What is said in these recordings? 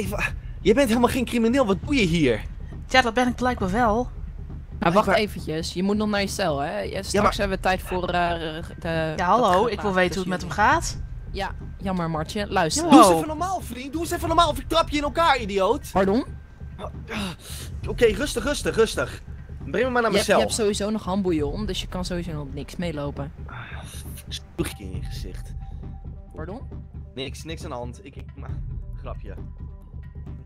Eva, je bent helemaal geen crimineel, wat doe je hier? Ja, dat ben ik blijkbaar wel. Maar wacht eventjes, je moet nog naar je cel, hè? Ja, straks maar- hebben we tijd voor eh, de... Ja, hallo, ik wil weten hoe het met hem gaat. Ja, jammer Martje, luister. Ja. Doe eens even normaal, vriend. Doe eens even normaal of ik trap je in elkaar, idioot. Pardon? Oké, rustig, rustig, rustig. Breng me maar naar mijn hebt, je cel. hebt sowieso nog handboeien om, dus je kan sowieso nog niks meelopen. Spuug je in je gezicht. Pardon? Niks, niks aan de hand. Ik, ik, maar, grapje.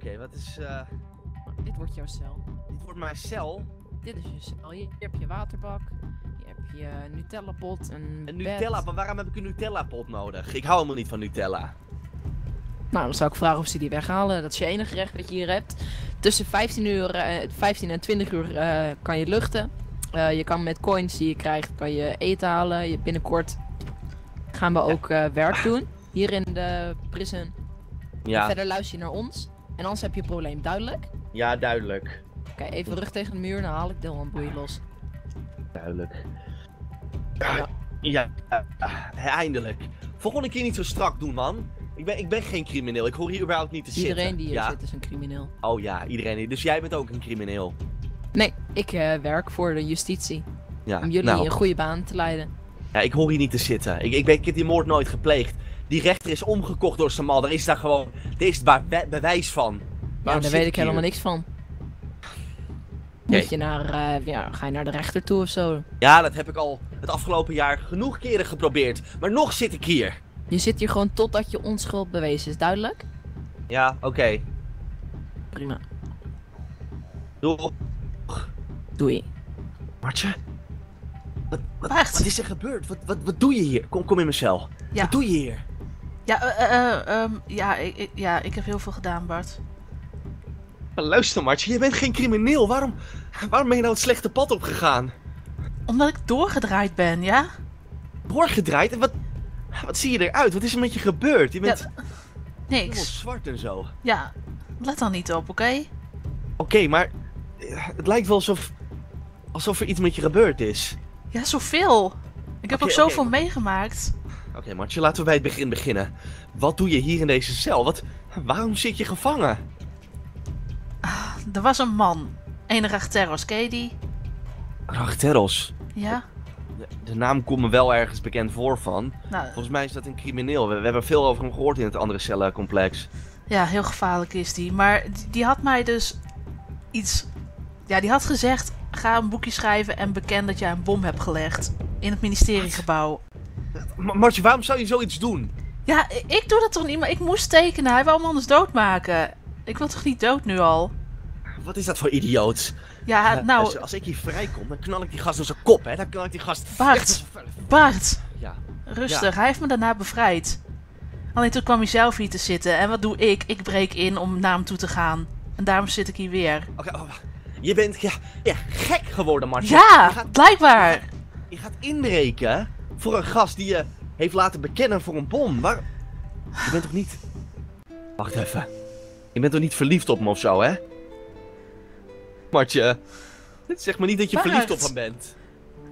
Oké, wat is, eh, Dit wordt jouw cel. dit wordt mijn cel. Dit is je cel. Hier heb je waterbak. Hier heb je Nutella pot, een, Een bed. Nutella, maar waarom heb ik een Nutella pot nodig? Ik hou helemaal niet van Nutella. Nou, dan zou ik vragen of ze die weghalen. Dat is je enige recht dat je hier hebt. Tussen 15, uur, eh, 15 en 20 uur eh, kan je luchten. Eh, je kan met coins die je krijgt, kan je eten halen. Je, binnenkort gaan we ook eh, werk doen. Hier in de prison. Ja, Verder luister je naar ons. En anders heb je een probleem. Duidelijk? ja, duidelijk. Oké, even rug tegen de muur. Dan haal ik de handboeien los. Duidelijk. Ja. Ja, eindelijk. Volgende keer niet zo strak doen, man. Ik ben, ik ben geen crimineel. Ik hoor hier überhaupt niet te Iedereen zitten. die hier ja? zit is een crimineel. Oh ja, iedereen. Dus jij bent ook een crimineel. Nee, ik eh, werk voor de justitie. Ja, Om jullie nou, een goede baan te leiden. ja, ik hoor hier niet te zitten. Ik, ik, ben, ik heb die moord nooit gepleegd. Die rechter is omgekocht door Samal. Daar is daar gewoon... Er is daar be- bewijs van. Ja, daar weet ik helemaal niks van. Moet je naar, eh, ja, ga je naar de rechter toe of zo? Ja, dat heb ik al het afgelopen jaar genoeg keren geprobeerd. Maar nog zit ik hier. Je zit hier gewoon totdat je onschuld bewezen is, duidelijk? Ja, oké. Prima. Doei. Doei. Martje? Wat, wat, wat is er gebeurd? Wat, wat, wat doe je hier? Kom, kom in mijn cel. Ja. Wat doe je hier? Ja, eh, ehm, ja, ik, ja, ik heb heel veel gedaan, Bart. Maar luister Martje, je bent geen crimineel. Waarom, waarom ben je nou het slechte pad opgegaan? Omdat ik doorgedraaid ben, ja? Doorgedraaid? En wat, wat zie je eruit? Wat is er met je gebeurd? Je bent Ja, helemaal niks. zwart en zo. Ja, let dan niet op, oké? Oké, maar het lijkt wel alsof, alsof er iets met je gebeurd is. Ja, zoveel. Ik heb ook zoveel meegemaakt. Oké Martje, laten we bij het begin beginnen. Wat doe je hier in deze cel? Wat, waarom zit je gevangen? Er was een man. Enige Terros, ken je die? Rachterros. Ja? De, de naam komt me wel ergens bekend voor van. Nou, Volgens mij is dat een crimineel. We, we hebben veel over hem gehoord in het andere cellencomplex. ja, heel gevaarlijk is die. Maar die, die had mij dus iets... Ja, die had gezegd, ga een boekje schrijven en beken dat jij een bom hebt gelegd. In het ministeriegebouw. Ma- Martje, waarom zou je zoiets doen? Ja, ik doe dat toch niet, maar ik moest tekenen. Hij wou me anders doodmaken. Ik wil toch niet dood nu al? Wat is dat voor idioot? Ja, Eh, nou, als, als ik hier vrijkom, dan knal ik die gast door zijn kop, hè? Dan knal ik die gast... Bart. echt- Bart, Ja. rustig. Hij heeft me daarna bevrijd. Alleen toen kwam hij zelf hier te zitten. En wat doe ik? Ik breek in om naar hem toe te gaan. En daarom zit ik hier weer. Oké, oh, je bent ja, ja, gek geworden, Martje. Ja, Je gaat, blijkbaar. je gaat inbreken voor een gast die je heeft laten bekennen voor een bom. Waar... Je bent toch niet... Wacht even. Je bent toch niet verliefd op hem of zo, hè? Martje, zeg maar niet dat je Bart. verliefd op hem bent.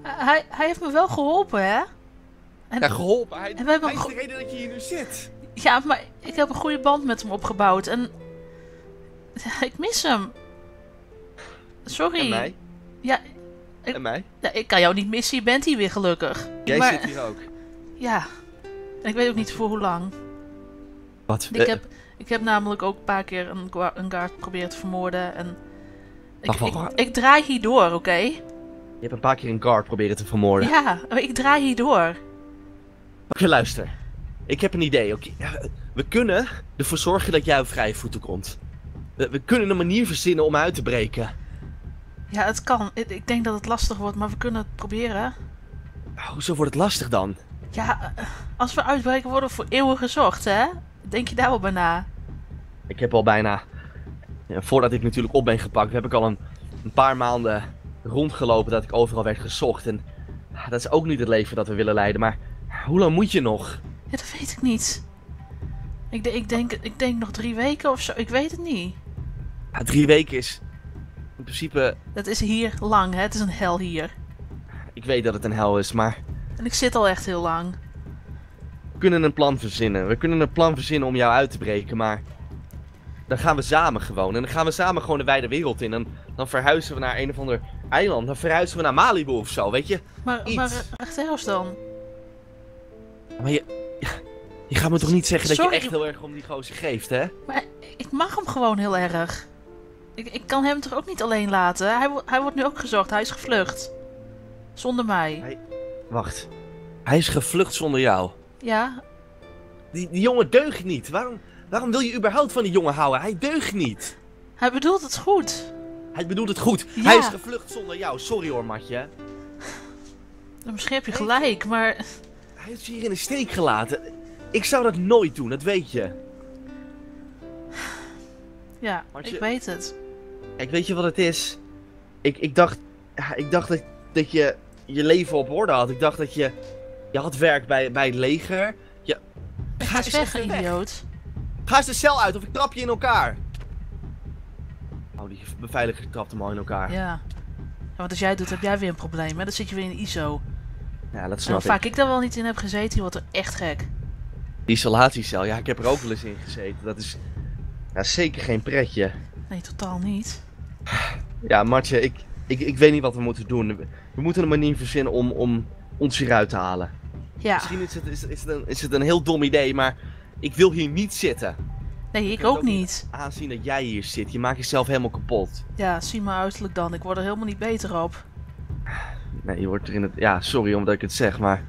Hij, hij heeft me wel geholpen, hè? En, Ja, geholpen. Hij, En we hebben hij is een de reden dat je hier nu zit. ja, maar ik heb een goede band met hem opgebouwd. En ik mis hem. Sorry. En mij? Ja, Ik- En mij? ja, ik kan jou niet missen. Je bent hier weer gelukkig. Jij maar, zit hier ook. Ja. En ik weet ook niet voor hoe lang. Wat? Ik heb, ik heb namelijk ook een paar keer een, gua- een guard proberen te vermoorden. En ik, ik, draai hier door, oké? Je hebt een paar keer een guard proberen te vermoorden. Ja, maar ik draai hier door. Oké, luister. Ik heb een idee. Oké, We kunnen ervoor zorgen dat jij op vrije voeten komt. We, we kunnen een manier verzinnen om uit te breken. Ja, het kan. Ik, denk dat het lastig wordt, maar we kunnen het proberen. Hoezo wordt het lastig dan? Ja, als we uitbreken worden we voor eeuwig gezocht, hè? Denk je daar wel bij na? Ik heb al bijna... Ja, voordat ik natuurlijk op ben gepakt, heb ik al een, een paar maanden rondgelopen dat ik overal werd gezocht. En ah, dat is ook niet het leven dat we willen leiden. Maar hoe lang moet je nog? Ja, dat weet ik niet. Ik, ik, denk, ik denk nog drie weken of zo. Ik weet het niet. Ja, drie weken is... In principe, Dat is hier lang, hè? Het is een hel hier. ik weet dat het een hel is, maar... En ik zit al echt heel lang. We kunnen een plan verzinnen. We kunnen een plan verzinnen om jou uit te breken, maar... dan gaan we samen gewoon. En dan gaan we samen gewoon de wijde wereld in. En dan verhuizen we naar een of ander eiland. Dan verhuizen we naar Malibu of zo, weet je? Maar, Iets. maar Arcteros dan? Maar je, je gaat me toch niet zeggen dat je echt heel erg om die gozer geeft, hè? Maar ik mag hem gewoon heel erg. Ik, ik kan hem toch ook niet alleen laten? Hij, hij wordt nu ook gezocht. Hij is gevlucht. Zonder mij. Wacht. Hij is gevlucht zonder jou. Ja, Die, die jongen deugt niet. Waarom, waarom wil je überhaupt van die jongen houden? Hij deugt niet. hij bedoelt het goed. Hij bedoelt het goed. Ja. Hij is gevlucht zonder jou. Sorry hoor, Matje. Misschien heb je gelijk, maar... Hij heeft je hier in de steek gelaten. Ik zou dat nooit doen, dat weet je. Ja, Want ik je- weet het. Kijk, weet je wat het is? Ik, ik dacht, ja, ik dacht dat, dat je je leven op orde had. Ik dacht dat je, je had werk bij, bij het leger. Je, Ga eens weg, idioot. Ga eens de cel uit of ik trap je in elkaar. Oh, die beveiliger trapt hem al in elkaar. Ja, Ja. ja. Want als jij doet, heb jij weer een probleem. Hè? Dan zit je weer in ISO. dat En snap ik. vaak ik daar wel niet in heb gezeten, wordt er echt gek. Die isolatiecel, ja, ik heb er ook wel eens in gezeten. Dat is ja, zeker geen pretje. Nee, totaal niet. Ja, Martje, ik, ik, ik weet niet wat we moeten doen. We, moeten een manier verzinnen om, om ons hieruit te halen. Ja, Misschien is het, is, is, het een, is het een heel dom idee, maar ik wil hier niet zitten. nee, ik ook ook niet. niet. Aanzien dat jij hier zit, je maakt jezelf helemaal kapot. Ja, zie maar uiterlijk dan. Ik word er helemaal niet beter op. Nee, je wordt er in het... Ja, sorry omdat ik het zeg, maar...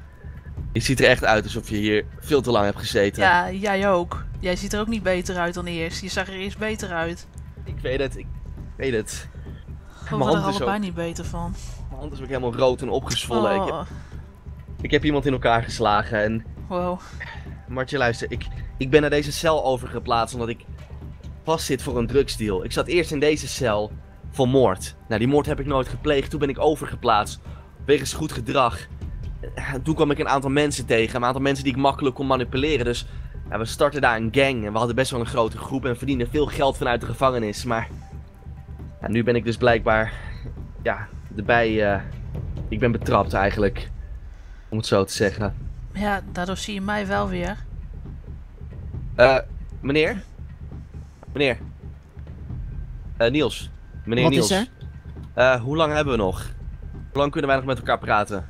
Je ziet er echt uit alsof je hier veel te lang hebt gezeten. Ja, jij ook. Jij ziet er ook niet beter uit dan eerst. Je zag er eerst beter uit. Ik weet het, ik weet het. Mijn worden er allebei ook- niet beter van. Mijn hand is ook helemaal rood en opgezwollen. Ik, heb, Oh, ik heb iemand in elkaar geslagen en... wow. Martje, luister, ik, ik ben naar deze cel overgeplaatst omdat ik vastzit voor een drugsdeal. Ik zat eerst in deze cel voor moord. Nou, die moord heb ik nooit gepleegd. Toen ben ik overgeplaatst. Wegens goed gedrag. En toen kwam ik een aantal mensen tegen. Een aantal mensen die ik makkelijk kon manipuleren. Dus ja, we startten daar een gang. En we hadden best wel een grote groep. En verdienden veel geld vanuit de gevangenis. Maar ja, nu ben ik dus blijkbaar... Ja, erbij... eh, ik ben betrapt eigenlijk. Om het zo te zeggen. Ja, daardoor zie je mij wel weer. Eh, meneer? Meneer? Eh, Niels. Meneer Wat Niels. is er? Eh, hoe lang hebben we nog? Hoe lang kunnen wij nog met elkaar praten?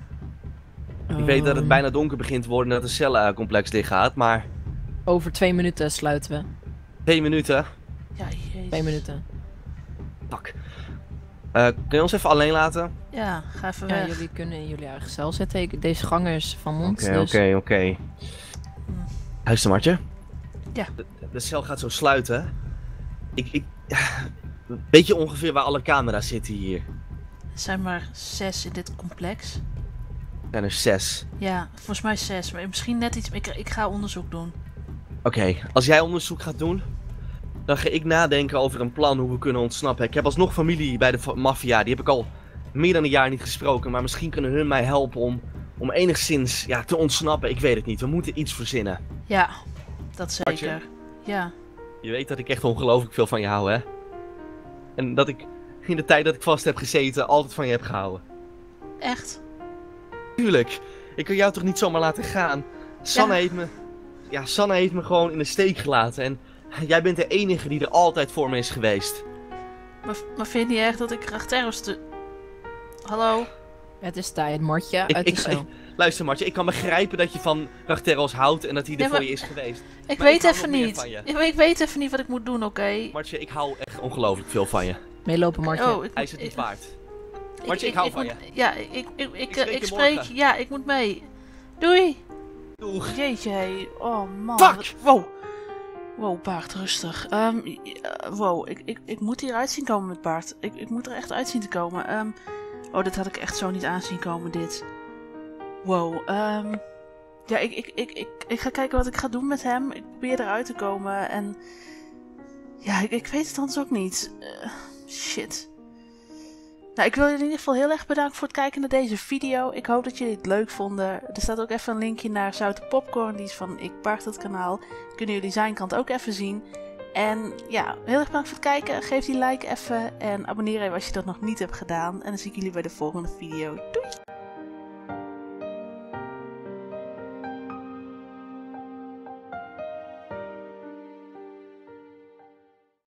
Ik weet dat het Ehm, bijna donker begint te worden en dat de cellencomplex dicht gaat, maar... Over twee minuten sluiten we. Twee minuten? Ja, jezus. Twee minuten. Fuck. Eh, kun je ons even alleen laten? Ja, ga even Ja, weg. jullie kunnen in jullie eigen cel zetten. Ik- Deze gang is van ons. Oké, dus... oké, oké. Luister, Martje. Ja. De, de cel gaat zo sluiten. Ik, ik... Weet je ongeveer waar alle camera's zitten hier? Er zijn maar zes in dit complex. Er zijn er zes. Ja, volgens mij zes. Maar misschien net iets... Ik, ik ga onderzoek doen. Oké, als jij onderzoek gaat doen, dan ga ik nadenken over een plan hoe we kunnen ontsnappen. Ik heb alsnog familie bij de maffia, die heb ik al meer dan een jaar niet gesproken, maar misschien kunnen hun mij helpen om, om enigszins ja, te ontsnappen. Ik weet het niet, we moeten iets verzinnen. Ja, dat Hartje? zeker. Ja. Je weet dat ik echt ongelooflijk veel van je hou, hè? En dat ik in de tijd dat ik vast heb gezeten altijd van je heb gehouden. Echt? Tuurlijk, ik kan jou toch niet zomaar laten gaan. Sanne Ja. heeft me. Ja, Sanne heeft me gewoon in de steek gelaten. En jij bent de enige die er altijd voor me is geweest. Maar, maar vind je niet echt dat ik Rachterus te... Hallo? Het is tijd, Martje. Ik- uit ik- de cel. Luister, Martje, ik kan begrijpen dat je van Rachterros houdt en dat hij er Ja, voor je is geweest. Ik Maar weet ik even niet. Ja, ik weet even niet wat ik moet doen, oké? Martje, ik hou echt ongelooflijk veel van je. Meelopen, Martje. Oh, ik Hij is het ik- niet waard. Martje, ik hou van moet- Ja, ik, ik, ik, ik, spreek ik je spreek... Ja, ik moet mee. Doei! Doeg. Jeetje, oh man. Fuck! Wow. Wow, Baart, rustig. Ja, wow, ik, ik, ik moet hier uit zien komen met Baart. Ik, ik moet er echt uit zien te komen. Ehm, oh, dit had ik echt zo niet aanzien komen, dit. Wow, ehm... Ja, ik, ik, ik, ik, ik ga kijken wat ik ga doen met hem. Ik probeer eruit te komen en... Ja, ik, ik weet het anders ook niet. Eh, shit. Nou, ik wil jullie in ieder geval heel erg bedanken voor het kijken naar deze video. Ik hoop dat jullie het leuk vonden. Er staat ook even een linkje naar Zoute Popcorn. Die is van Ik Baart het kanaal. Kunnen jullie zijn kant ook even zien. En ja, heel erg bedankt voor het kijken. Geef die like even. En abonneer even als je dat nog niet hebt gedaan. En dan zie ik jullie bij de volgende video. Doei!